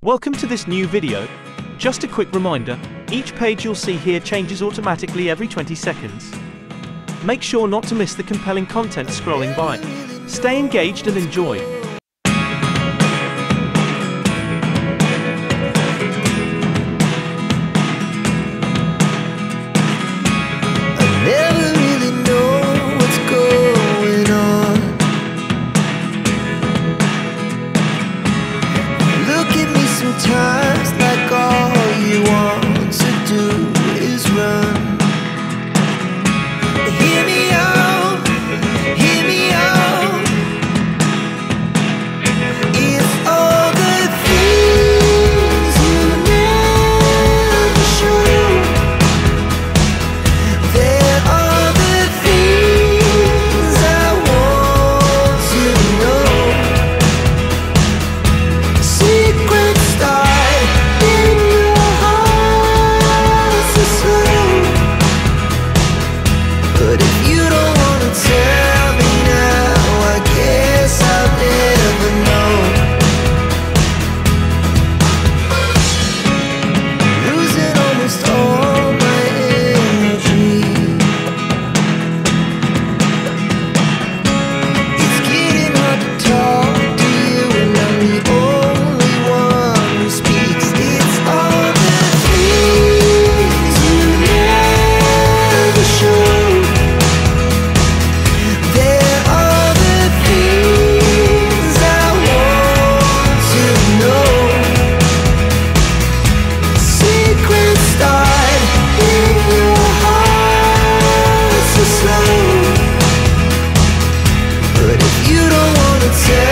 Welcome to this new video. Just a quick reminder, each page you'll see here changes automatically every 20 seconds. Make sure not to miss the compelling content scrolling by. Stay engaged and enjoy. time. But if you tell